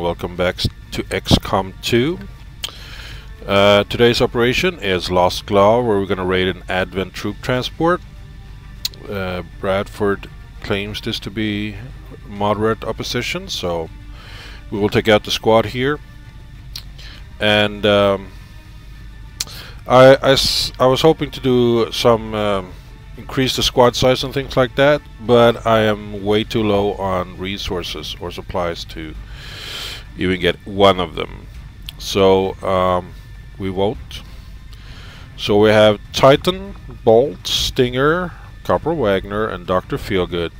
welcome back to XCOM 2. Uh, today's operation is Lost Glove, where we're going to raid an Advent troop transport. Uh, Bradford claims this to be moderate opposition, so we will take out the squad here. And um, I, I, I, was hoping to do some um, increase the squad size and things like that, but I am way too low on resources or supplies to even get one of them. So um, we won't. So we have Titan, Bolt, Stinger, Corporal Wagner, and Dr. Feelgood.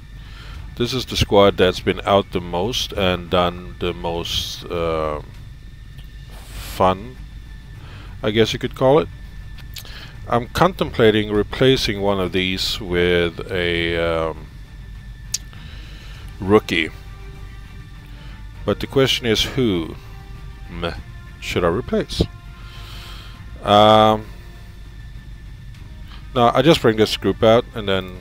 This is the squad that's been out the most and done the most uh, fun, I guess you could call it. I'm contemplating replacing one of these with a um, rookie. But the question is who should I replace? Um, no, I just bring this group out and then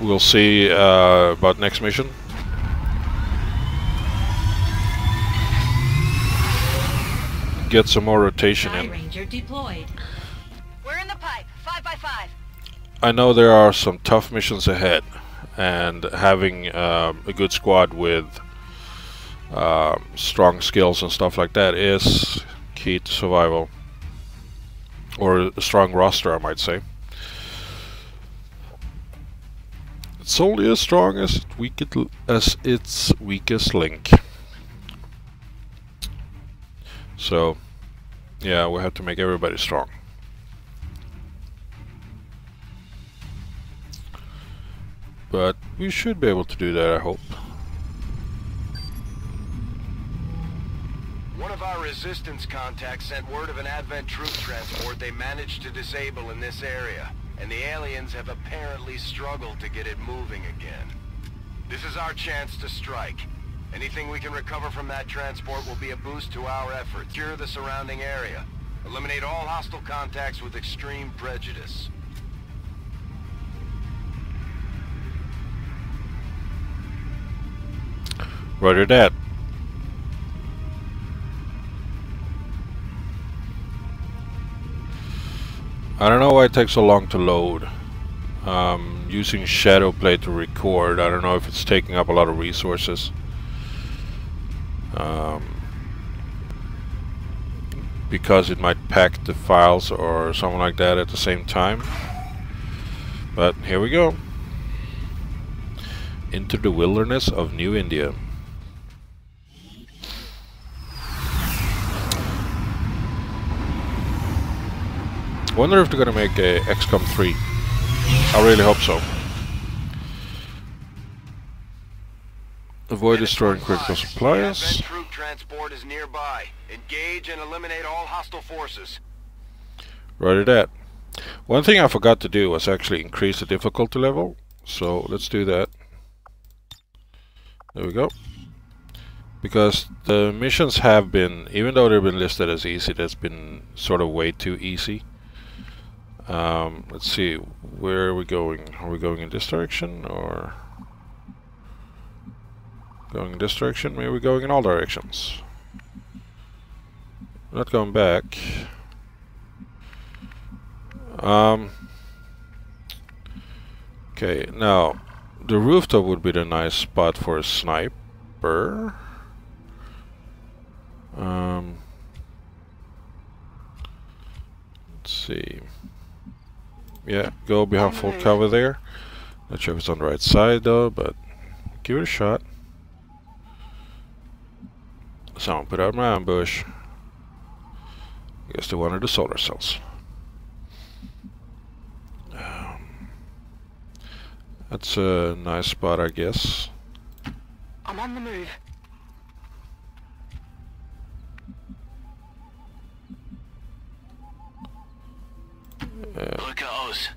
we'll see uh, about next mission. Get some more rotation in. Ranger deployed. We're in the pipe. Five by five. I know there are some tough missions ahead, and having um, a good squad with uh, strong skills and stuff like that is key to survival. Or a strong roster, I might say. It's only as strong as, weak as its weakest link. So, yeah, we have to make everybody strong. But we should be able to do that, I hope. One of our resistance contacts sent word of an Advent troop transport they managed to disable in this area, and the aliens have apparently struggled to get it moving again. This is our chance to strike. Anything we can recover from that transport will be a boost to our efforts. Secure the surrounding area. Eliminate all hostile contacts with extreme prejudice. Roger that. I don't know why it takes so long to load. Um, using Shadowplay to record, I don't know if it's taking up a lot of resources. Um, because it might pack the files or something like that at the same time. But here we go. Into the wilderness of New India. Wonder if they're gonna make a XCOM 3. I really hope so. Avoid destroying critical supplies. troop transport is nearby. Engage and eliminate all hostile forces. Roger that. One thing I forgot to do was actually increase the difficulty level. So let's do that. There we go. Because the missions have been, even though they've been listed as easy, that's been sort of way too easy. Um, let's see, where are we going? Are we going in this direction or... Going in this direction? Maybe we're going in all directions. Not going back. Um, okay, now the rooftop would be the nice spot for a sniper. Um, let's see. Yeah, go behind full cover there. Not sure if it's on the right side though, but give it a shot. Someone put out my ambush. I guess they wanted the solar cells. Um, that's a nice spot, I guess. I'm on the move. Us.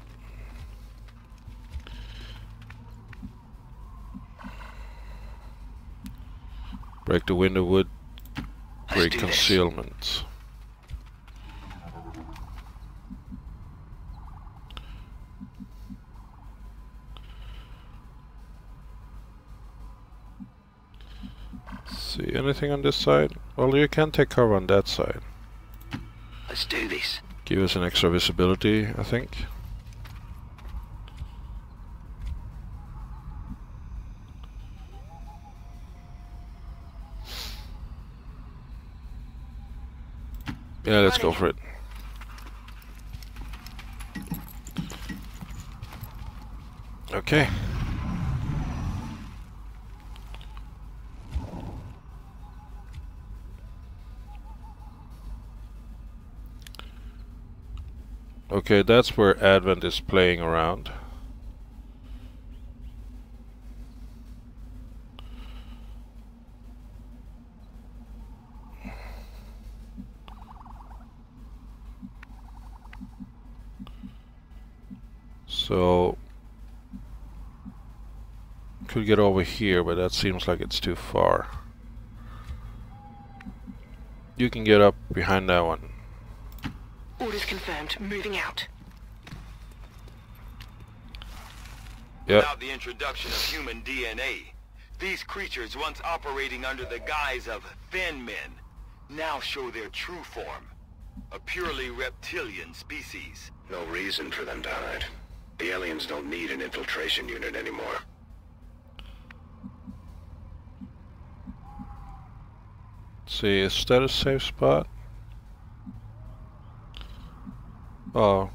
break the window wood Great concealment. see anything on this side? Well, you can take cover on that side. Let's do this. Give us an extra visibility, I think. Yeah, let's go for it. Okay. Okay, that's where Advent is playing around. So could get over here, but that seems like it's too far. You can get up behind that one. Orders confirmed. Moving out. Yep. Without the introduction of human DNA, these creatures once operating under the guise of thin men now show their true form. A purely reptilian species. No reason for them to hide. The aliens don't need an infiltration unit anymore. see, is that a safe spot? Oh,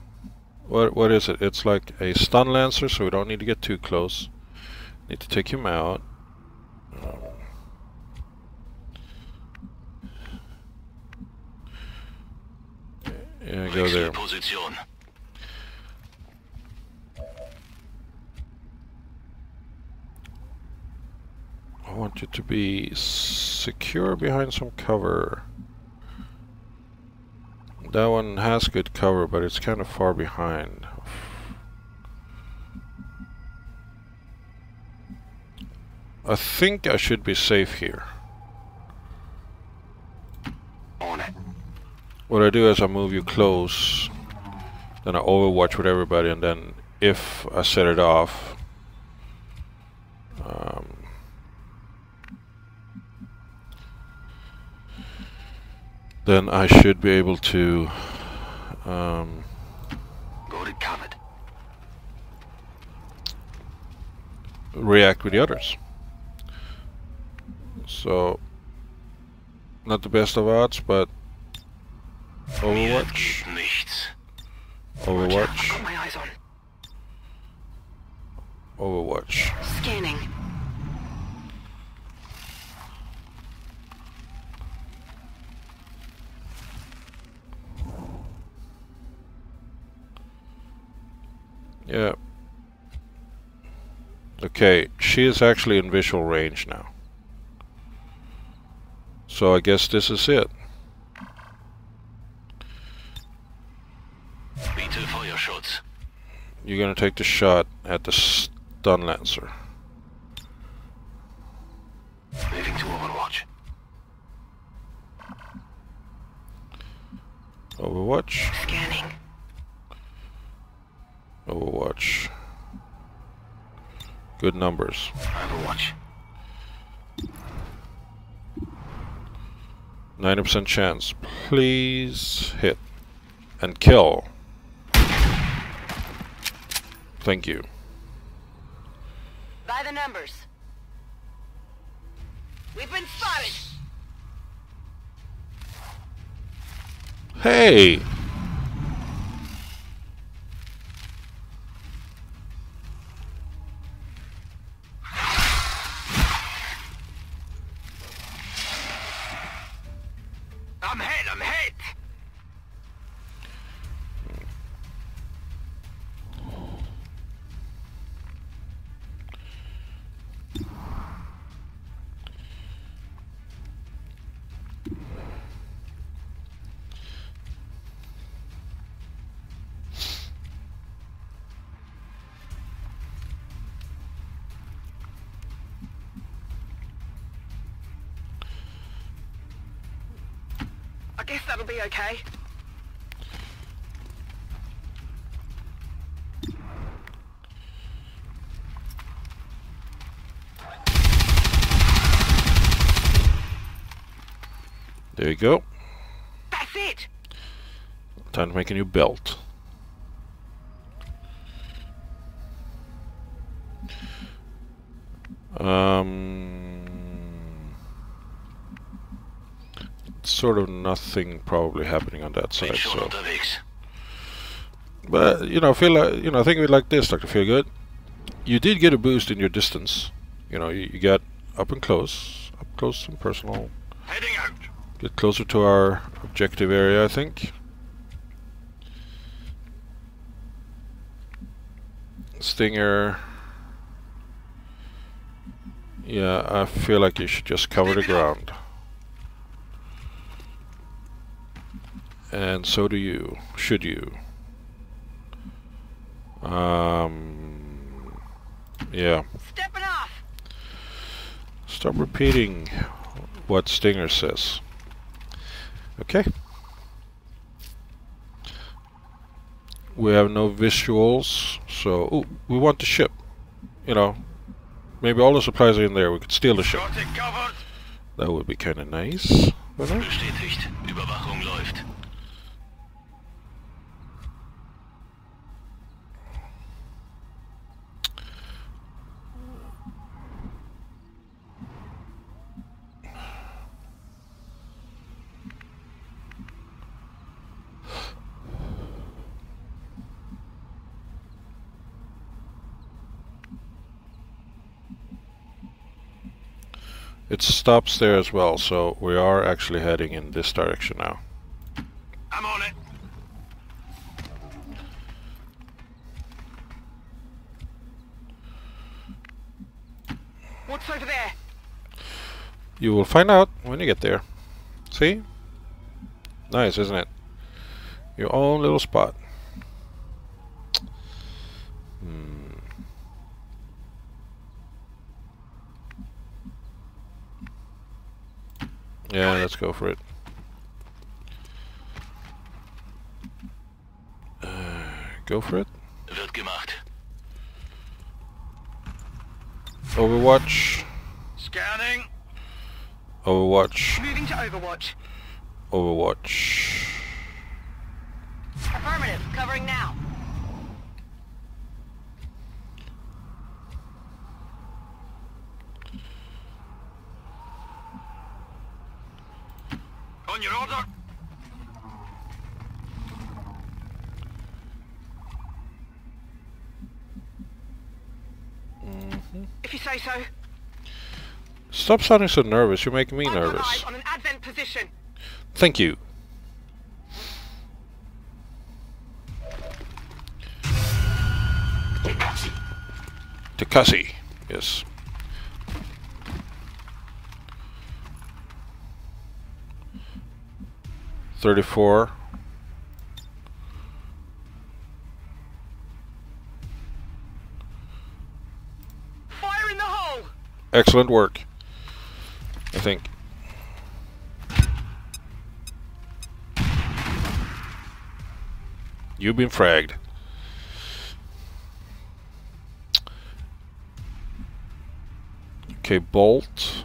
what what is it? It's like a stun lancer, so we don't need to get too close. Need to take him out. Yeah, go there. I want you to be secure behind some cover. That one has good cover, but it's kind of far behind. I think I should be safe here. On it. What I do is I move you close, then I overwatch with everybody, and then if I set it off, then I should be able to um, Got it covered. react with the others. So, not the best of odds, but Overwatch, Overwatch, Got my eyes on. Overwatch. Yeah. Okay, she is actually in visual range now. So I guess this is it. Bitte Feuerschutz. You're gonna take the shot at the stun lancer. Moving to Overwatch. Overwatch, Good numbers. Overwatch. 90% chance. Please hit. And kill. Thank you. By the numbers. We've been spotted. Hey! Guess that'll be okay. There you go. That's it. Time to make a new belt. Sort of nothing probably happening on that side. So, but you know, feel like you know, I think of it like this, Doctor Feel Good. You did get a boost in your distance. You know, you, you got up and close, up close and personal. Heading out. Get closer to our objective area, I think. Stinger. Yeah, I feel like you should just cover the ground. And so do you. Should you. Um, yeah. Stepping off. Stop repeating what Stinger says. Okay. We have no visuals, so ooh, we want the ship. You know, maybe all the supplies are in there. We could steal the ship. Got it covered. That would be kind of nice. Bestätigt. Überwachung läuft. It stops there as well, so we are actually heading in this direction now. I'm on it. What's over there? You will find out when you get there. See? Nice, isn't it? Your own little spot. Hmm. Yeah, let's go for it. Uh, go for it. Wird gemacht. Overwatch. Scanning. Overwatch. Moving to Overwatch. Overwatch. Affirmative. Covering now. On your order. If you say so. Stop sounding so nervous. You're making me I've got nervous. on an advent position. Thank you. Takasi. Yes. Thirty-four. Fire in the hole. Excellent work. I think. You've been fragged. Okay, bolt.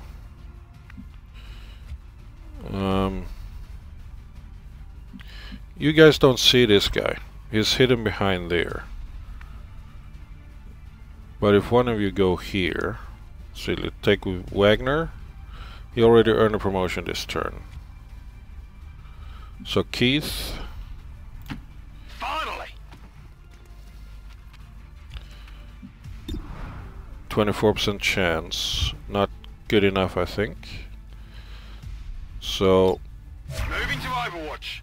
You guys don't see this guy. He's hidden behind there. But if one of you go here, so let's take Wagner. He already earned a promotion this turn. So Keith, Finally. 24% chance. Not good enough, I think. So, Moving to Overwatch.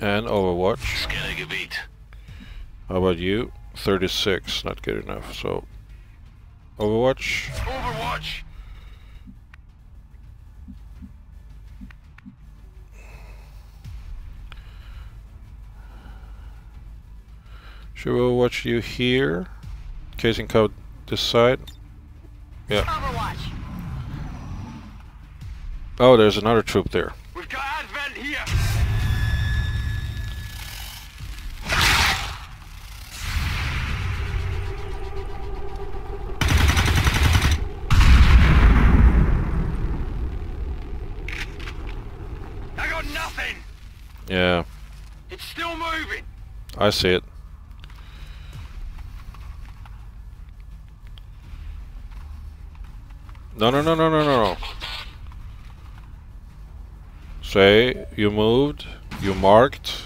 And Overwatch. Scannergebiet. How about you? 36, not good enough. So, Overwatch. Overwatch. Should we watch you here? Casing code this side. Yeah. Overwatch. Oh, there's another troop there. We've got Advent here. Yeah, It's still moving. I see it. No, no, no, no, no, no, no. Say, you moved, you marked.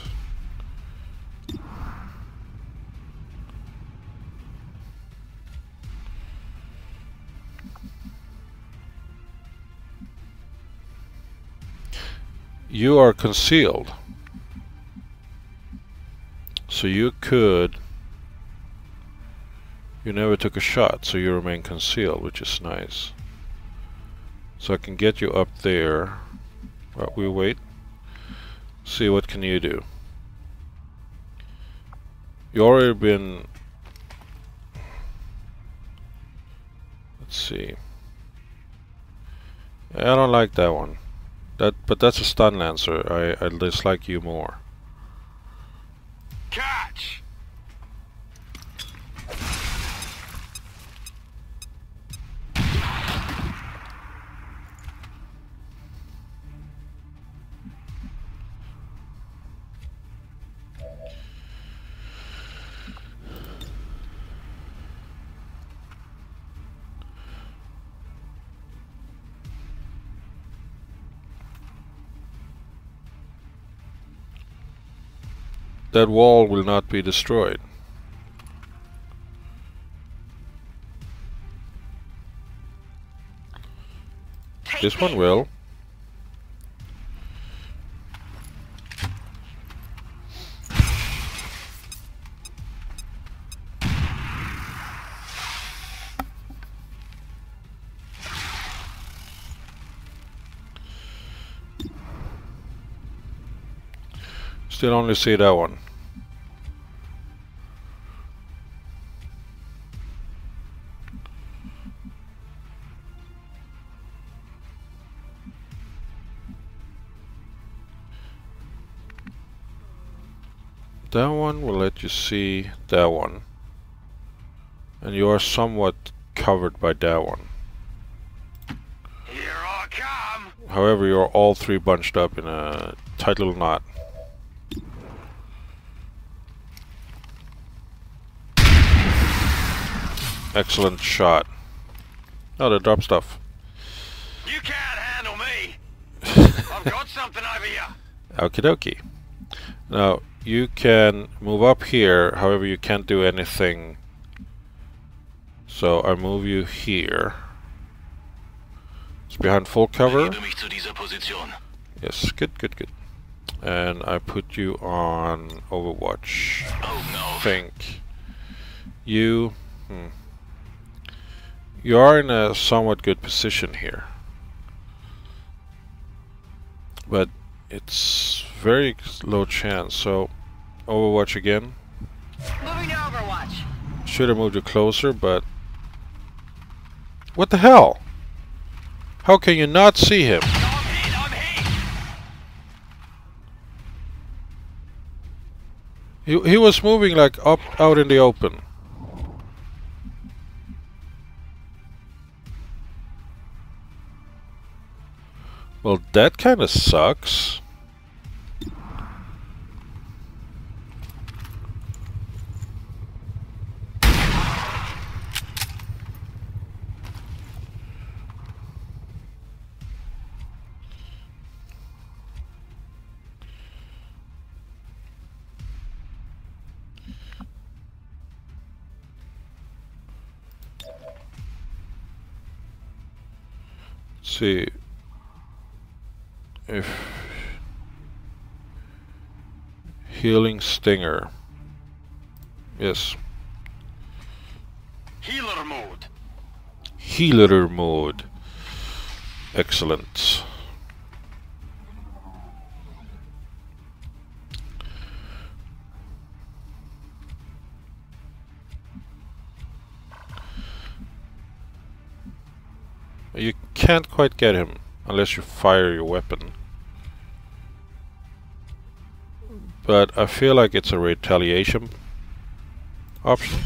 You are concealed. So you could... You never took a shot, so you remain concealed, which is nice. So I can get you up there. Well, we wait. See what can you do. You already been... Let's see. I don't like that one. That, but that's a stun lancer. I, I dislike you more. Catch! That wall will not be destroyed. This one will. Still only see that one. See that one. And you are somewhat covered by that one. Here I come! However, you're all three bunched up in a tight little knot. Excellent shot. Oh, they drop stuff. You can't handle me! I've got something over here! Okie dokie. Now, you can move up here, however you can't do anything. So I move you here. It's behind full cover. mich zu dieser Position. Yes, good, good, good. And I put you on Overwatch. Oh no. think you hmm, you are in a somewhat good position here but it's very low chance so overwatch again Moving to Overwatch. should have moved you closer but what the hell how can you not see him I'm hit! I'm hit! he, he was moving like up out in the open Well, that kind of sucks. Healing stinger. Yes. Healer mode. healer mode. Excellent. You can't quite get him unless you fire your weapon but I feel like it's a retaliation option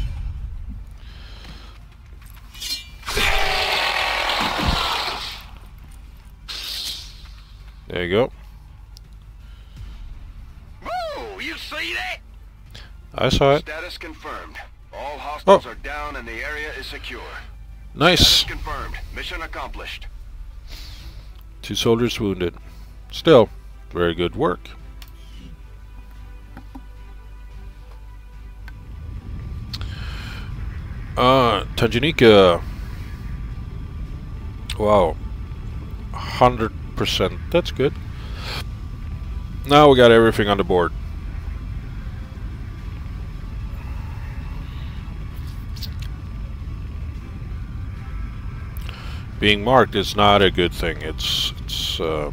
There you go. You see that? I saw it. Status confirmed. All hostiles Oh. are down and the area is secure. Nice. Status confirmed. Mission accomplished. Two soldiers wounded. Still, very good work. Uh, Tanganyika. Wow. 100%. That's good. Now we got everything on the board. Being marked is not a good thing. It's it's uh,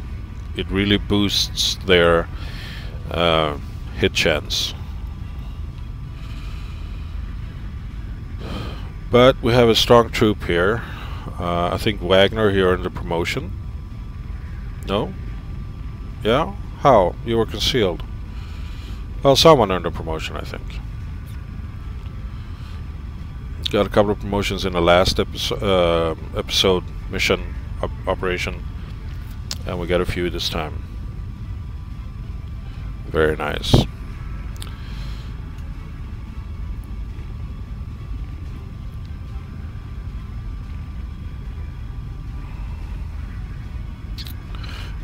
it really boosts their uh, hit chance. But we have a strong troop here. Uh, I think Wagner here in the promotion. No? Yeah? How? You were concealed. Well, someone earned a promotion, I think. Got a couple of promotions in the last episode, uh, episode mission op operation, and we got a few this time. Very nice.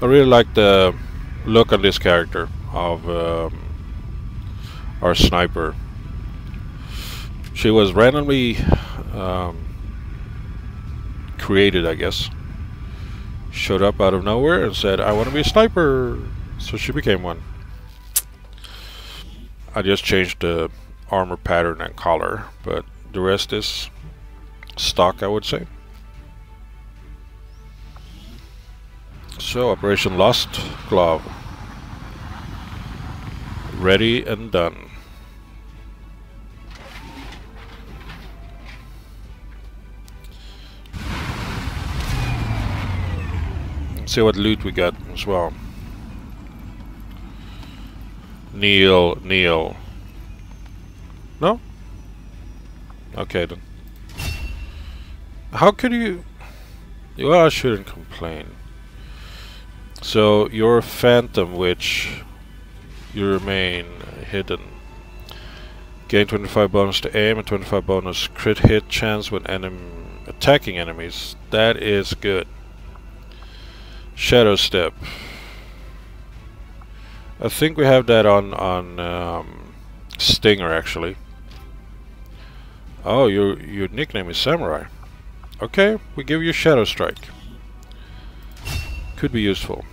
I really like the look on this character of um, our sniper. She was randomly um, created, I guess. Showed up out of nowhere and said, I want to be a sniper. So she became one. I just changed the armor pattern and color, but the rest is stock, I would say. So, Operation Lost Glove. Ready and done. Let's see what loot we got as well. Neil, Neil. No? Okay then. How could you... Well, I shouldn't complain. So, you're a Phantom Witch. You remain hidden. Gain 25 bonus to aim and 25 bonus crit hit chance when enem attacking enemies. That is good. Shadow Step. I think we have that on on um, Stinger actually. Oh, your your nickname is Samurai. Okay, we give you Shadow Strike. Could be useful.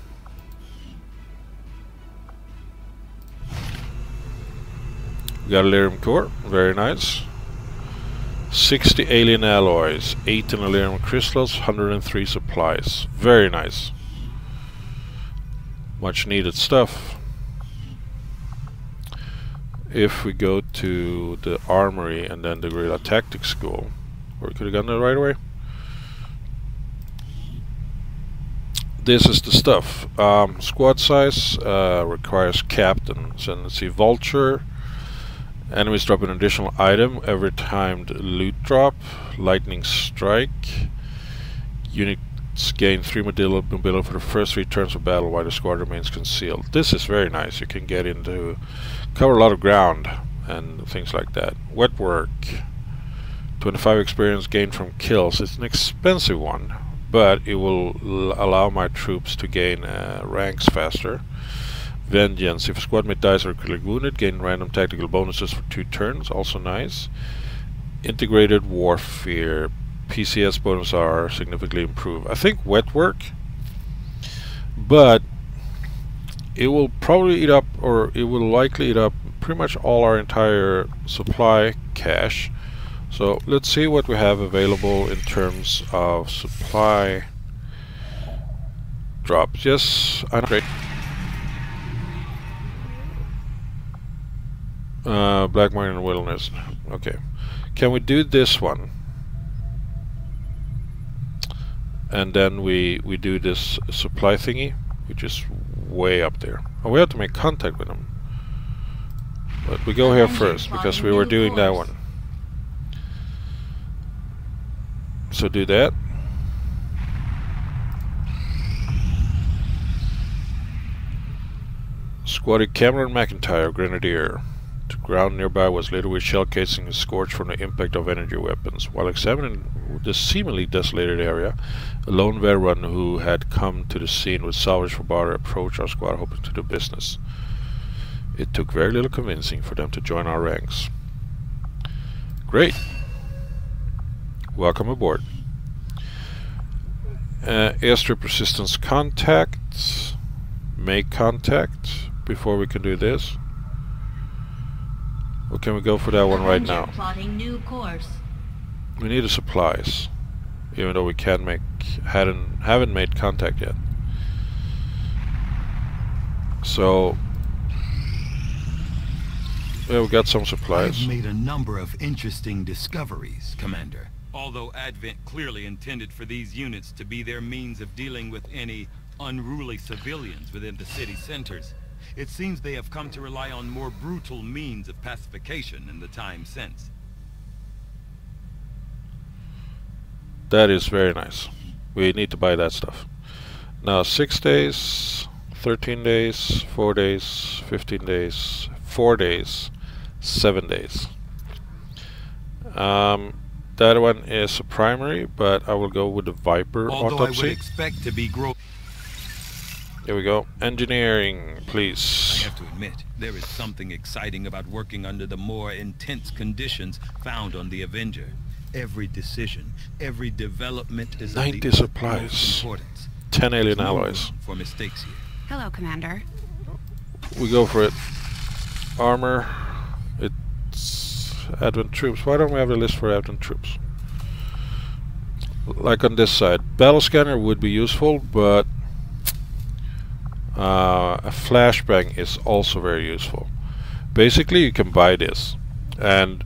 We got a Elerium core, very nice. 60 alien alloys, 18 Elerium crystals, 103 supplies. Very nice. Much needed stuff. If we go to the armory and then the guerrilla tactics school, or we could have gotten it right away. This is the stuff. Um, squad size uh, requires captains, and let's see, vulture. Enemies drop an additional item every timed loot drop. Lightning strike. Units gain 3 mobility mobility for the first three turns of battle while the squad remains concealed. This is very nice. You can get into cover a lot of ground and things like that. Wet work. 25 experience gained from kills. It's an expensive one, but it will allow my troops to gain uh, ranks faster. Vengeance. If a squad mate dies or critically wounded, gain random tactical bonuses for two turns. Also nice. Integrated Warfare. PCS bonus are significantly improved. I think wet work, but it will probably eat up, or it will likely eat up pretty much all our entire supply cache. So let's see what we have available in terms of supply drops. Yes, I know. Uh, Black Marine Wilderness. Okay. Can we do this one? And then we, we do this supply thingy, which is way up there. Oh, we have to make contact with them. But we go here first, because we were doing that one. So do that. Squatted Cameron McIntyre, Grenadier. To ground nearby was littered with shell casings scorched from the impact of energy weapons. While examining the seemingly desolated area, a lone veteran who had come to the scene with salvage for barter approached our squad hoping to do business. It took very little convincing for them to join our ranks. Great. Welcome aboard. Uh, airstrip resistance contact. Make contact before we can do this. Or can we go for that one right now? New course. We need the supplies, even though we can't make hadn't haven't made contact yet. So yeah, we got some supplies. I've made a number of interesting discoveries, Commander. Although Advent clearly intended for these units to be their means of dealing with any unruly civilians within the city centers, it seems they have come to rely on more brutal means of pacification in the time since. That is very nice. We need to buy that stuff. Now, 6 days, 13 days, 4 days, 15 days, 4 days, 7 days. Um, that one is a primary, but I will go with the Viper Although I would autopsy. expect to be grow- Here we go. Engineering, please. I have to admit, there is something exciting about working under the more intense conditions found on the Avenger. Every decision, every development is of 90 the supplies. utmost importance. 10 alien No alloys. for mistakes here. Hello, Commander. We go for it. Armor. It's Advent troops. Why don't we have a list for Advent troops? Like on this side. Battle scanner would be useful, but uh, a flashbang is also very useful. Basically, you can buy this, and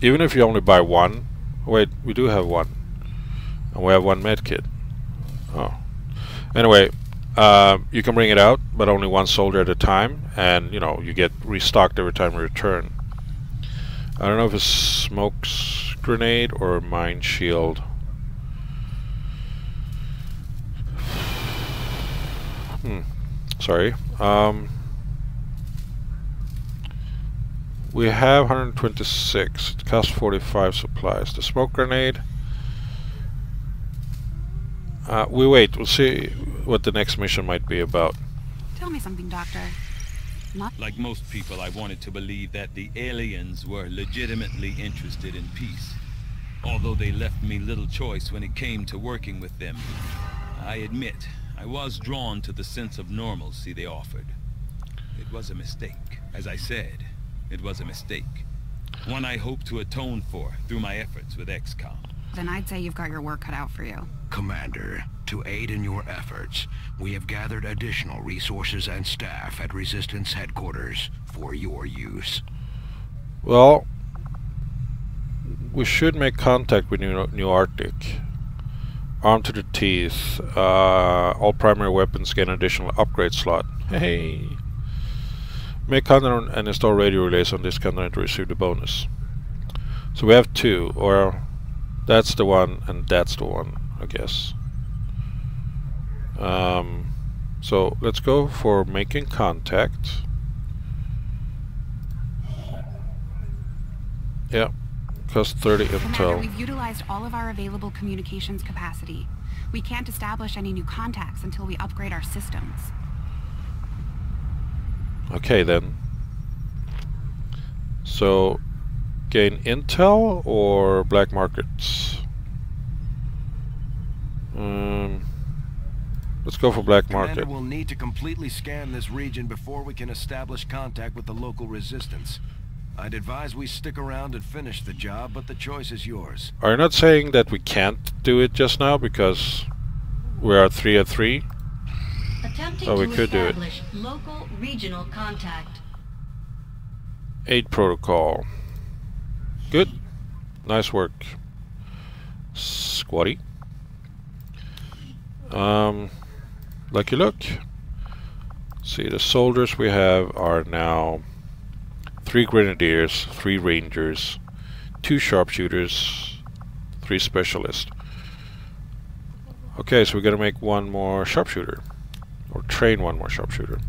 even if you only buy one, wait, we do have one, and we have one medkit. Oh, anyway, uh, you can bring it out, but only one soldier at a time, and you know you get restocked every time you return. I don't know if it's smoke s- grenade or mine shield. Hmm. Sorry. Um, we have 126. It costs 45 supplies. The smoke grenade. Uh, we wait. We'll see what the next mission might be about. Tell me something, Doctor. Not Like most people, I wanted to believe that the aliens were legitimately interested in peace. Although they left me little choice when it came to working with them. I admit, I was drawn to the sense of normalcy they offered. It was a mistake. As I said, it was a mistake. One I hope to atone for through my efforts with XCOM. then I'd say you've got your work cut out for you. Commander, to aid in your efforts, we have gathered additional resources and staff at Resistance headquarters for your use. Well, we should make contact with New, New Arctic. Armed to the teeth. Uh, all primary weapons get an additional upgrade slot. Hey. Make contact and install radio relays on this contact to receive the bonus. So we have two, or that's the one and that's the one, I guess. Um, so let's go for making contact. Yeah, cost 30 Commander, intel. we've utilized all of our available communications capacity. We can't establish any new contacts until we upgrade our systems. Okay then. So, gain intel or black markets? Um, let's go for black market. Commander market. will need to completely scan this region before we can establish contact with the local resistance. I'd advise we stick around and finish the job, but the choice is yours. Are you not saying that we can't do it just now because we are three at three? Attempting Oh, we to could do it. local regional contact. Eight protocol. Good. Nice work. Squatty. Um, lucky look. See, the soldiers we have are now three grenadiers, three rangers, two sharpshooters, three specialists. Okay, so we're gonna make one more sharpshooter, or train one more sharpshooter.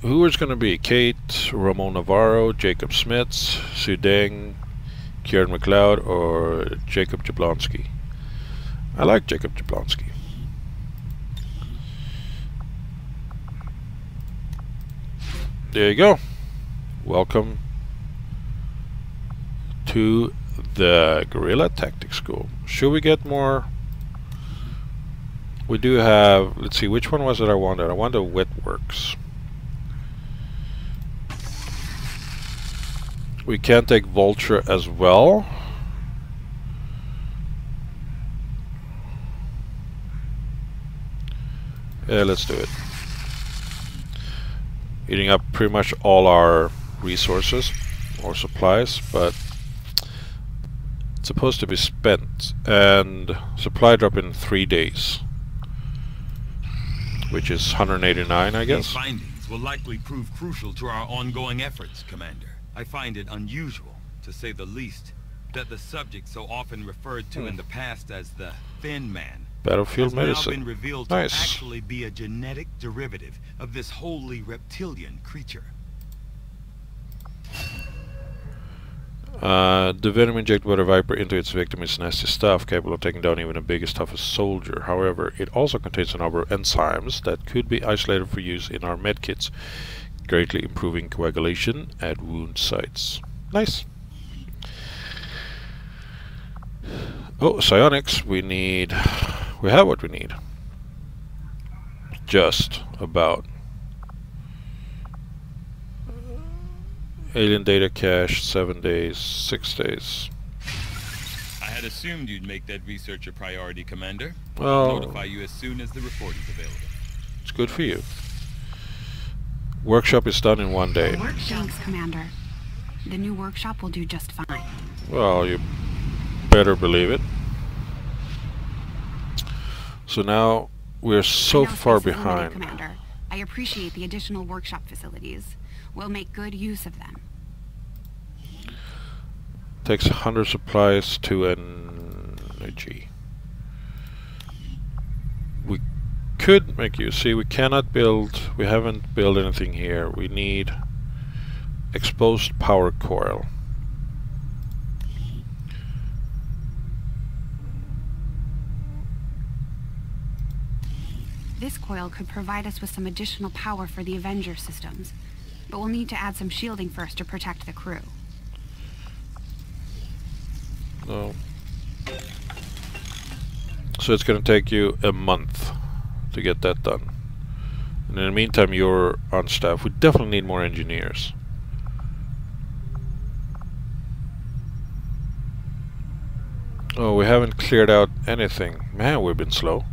who is going to be? Kate, Ramon Navarro, Jacob Smits, Sudeng, Kieran McLeod, or Jacob Jablonski? I like Jacob Jablonski. There you go. Welcome to the Guerrilla Tactics School. Should we get more? We do have, let's see, which one was it I wanted? I wanted Wet Works. We can take Vulture as well. Yeah, let's do it. Eating up pretty much all our resources or supplies, but it's supposed to be spent and supply drop in three days which is 189 I guess These findings will likely prove crucial to our ongoing efforts, Commander. I find it unusual, to say the least, that the subject so often referred to hmm. in the past as the Thin Man battlefield has now been medicine revealed to Nice. actually be a genetic derivative of this wholly reptilian creature. uh, the venom injected by the Viper into its victim is nasty stuff capable of taking down even the biggest toughest soldier. However it also contains a number of enzymes that could be isolated for use in our medkits greatly improving coagulation at wound sites. Nice. Oh, psionics, we need... We have what we need. Just about. Alien data cache, 7 days, 6 days. I had assumed you'd make that research a priority, Commander. I'll Well, notify you as soon as the report is available. it's good for you. Workshop is done in one day. Thanks, Commander. The new workshop will do just fine. Well, you better believe it. So now we're so far behind. Commander. I appreciate the additional workshop facilities. We'll make good use of them. Takes 100 supplies to energy. We could make use. See, we cannot build. We haven't built anything here. We need exposed power coil. This coil could provide us with some additional power for the Avenger systems, but we'll need to add some shielding first to protect the crew. No. So it's going to take you a month to get that done. And in the meantime, you're on staff. We definitely need more engineers. Oh, we haven't cleared out anything. Man, we've been slow.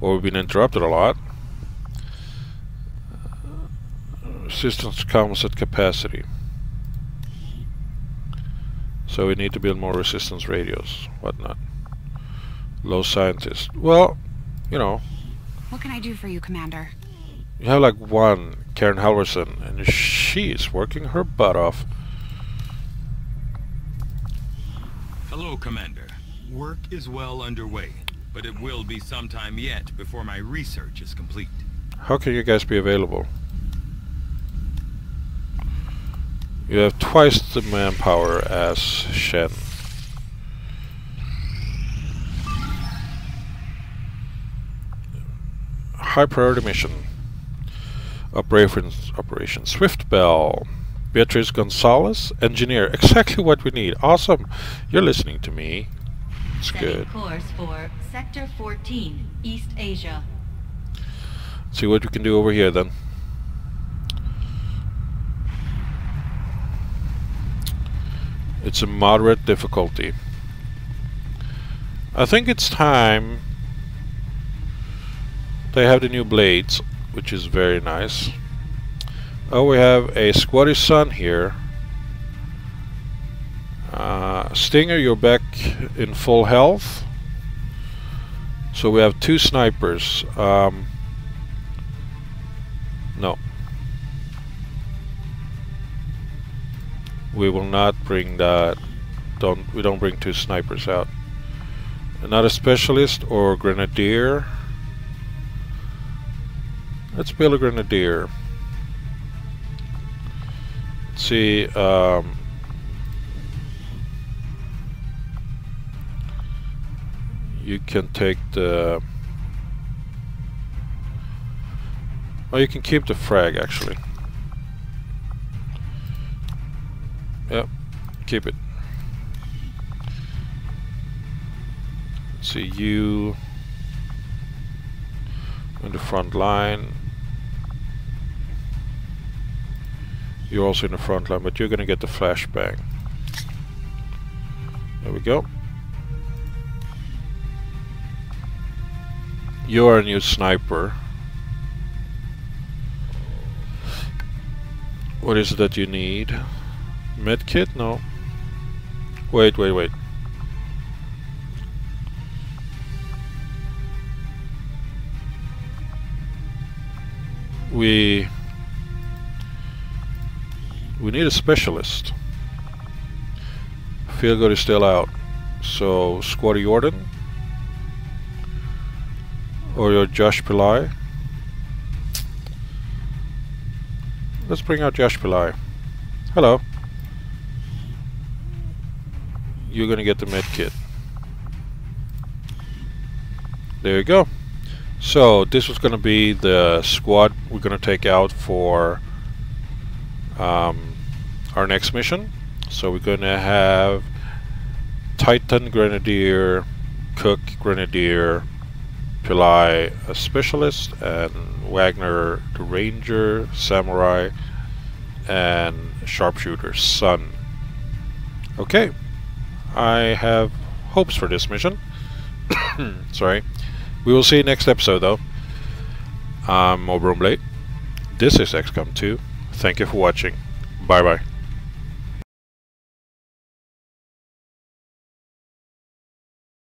Or we've been interrupted a lot. Resistance Comms at capacity. So we need to build more resistance radios, whatnot. Low scientist. Well, you know, What can I do for you, Commander? you have like one, Karen Halverson, and she is working her butt off. Hello, Commander. Work is well underway, but it will be some time yet before my research is complete. How can you guys be available? You have twice the manpower as Shen. High priority mission. Operations Operation Swift Bell. Beatrice Gonzalez, engineer. Exactly what we need. Awesome. You're listening to me. It's Setting good. course for Sector 14, East Asia. See what we can do over here then. It's a moderate difficulty. I think it's time. They have the new blades, which is very nice. Oh, we have a squatty sun here. Uh, Stinger, you're back in full health. So we have two snipers. Um, no. We will not bring that. Don't we don't bring two snipers out. Another specialist or grenadier. Let's build a grenadier. Let's See, um, you can take the... Well, you can keep the frag, actually. Yep, keep it. Let's see, you... In the front line. You're also in the front line, but you're gonna get the flashbang. There we go. You're a new sniper. What is it that you need? Medkit? No. Wait, wait, wait. We we need a specialist. Feelgood is still out. So Squatter Jordan or your Josh Pillai. Let's bring out Josh Pillai. Hello. You're gonna get the med kit. There you go. So this was gonna be the squad we're gonna take out for um, our next mission. So we're gonna have Titan Grenadier, Cook Grenadier, Pillai a specialist, and Wagner the ranger, samurai, and sharpshooter son. Okay, I have hopes for this mission. Sorry. We will see next episode though. I'm Oberon Blade. This is XCOM 2. Thank you for watching. Bye bye.